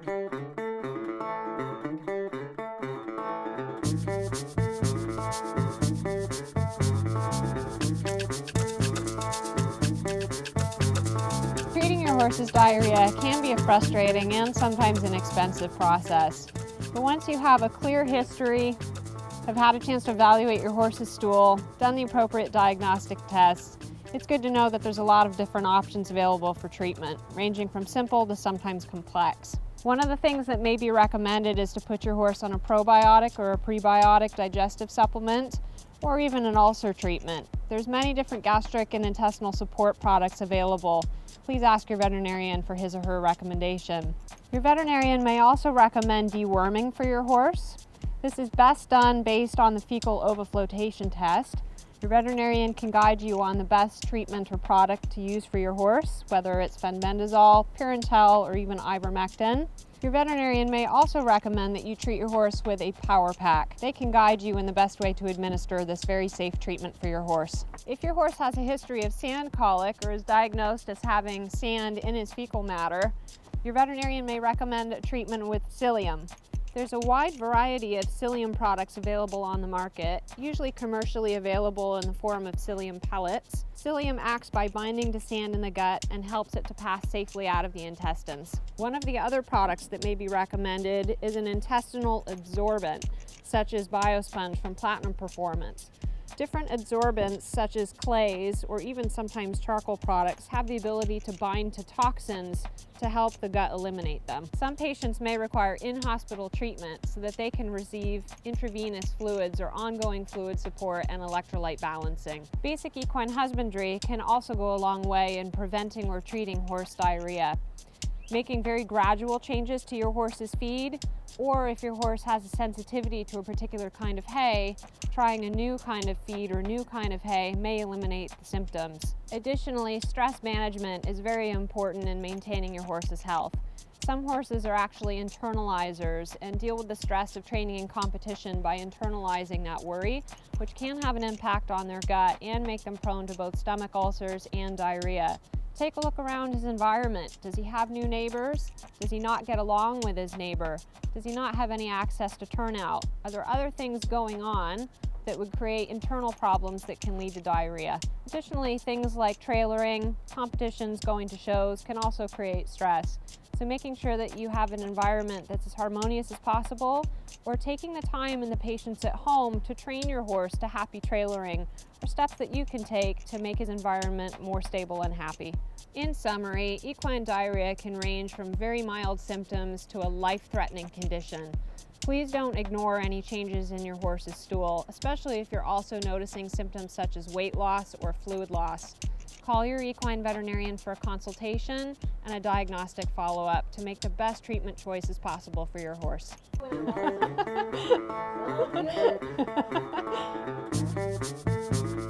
Treating your horse's diarrhea can be a frustrating and sometimes an expensive process. But once you have a clear history, have had a chance to evaluate your horse's stool, done the appropriate diagnostic tests, it's good to know that there's a lot of different options available for treatment, ranging from simple to sometimes complex. One of the things that may be recommended is to put your horse on a probiotic or a prebiotic digestive supplement or even an ulcer treatment. There's many different gastric and intestinal support products available. Please ask your veterinarian for his or her recommendation. Your veterinarian may also recommend deworming for your horse. This is best done based on the fecal ovoflotation test. Your veterinarian can guide you on the best treatment or product to use for your horse, whether it's fenbendazole, Pyrantel, or even ivermectin. Your veterinarian may also recommend that you treat your horse with a PowerPac. They can guide you in the best way to administer this very safe treatment for your horse. If your horse has a history of sand colic or is diagnosed as having sand in his fecal matter, your veterinarian may recommend treatment with psyllium. There's a wide variety of psyllium products available on the market, usually commercially available in the form of psyllium pellets. Psyllium acts by binding to sand in the gut and helps it to pass safely out of the intestines. One of the other products that may be recommended is an intestinal adsorbent, such as Bio-Sponge from Platinum Performance. Different adsorbents such as clays or even sometimes charcoal products have the ability to bind to toxins to help the gut eliminate them. Some patients may require in-hospital treatment so that they can receive intravenous fluids or ongoing fluid support and electrolyte balancing. Basic equine husbandry can also go a long way in preventing or treating horse diarrhea making very gradual changes to your horse's feed, or if your horse has a sensitivity to a particular kind of hay, trying a new kind of feed or new kind of hay may eliminate the symptoms. Additionally, stress management is very important in maintaining your horse's health. Some horses are actually internalizers and deal with the stress of training and competition by internalizing that worry, which can have an impact on their gut and make them prone to both stomach ulcers and diarrhea. Take a look around his environment. Does he have new neighbors? Does he not get along with his neighbor? Does he not have any access to turnout? Are there other things going on that would create internal problems that can lead to diarrhea? Additionally, things like trailering, competitions, going to shows can also create stress. So making sure that you have an environment that's as harmonious as possible or taking the time and the patience at home to train your horse to happy trailering are steps that you can take to make his environment more stable and happy. In summary, equine diarrhea can range from very mild symptoms to a life-threatening condition. Please don't ignore any changes in your horse's stool, especially if you're also noticing symptoms such as weight loss or fluid loss. Call your equine veterinarian for a consultation and a diagnostic follow-up to make the best treatment choices possible for your horse.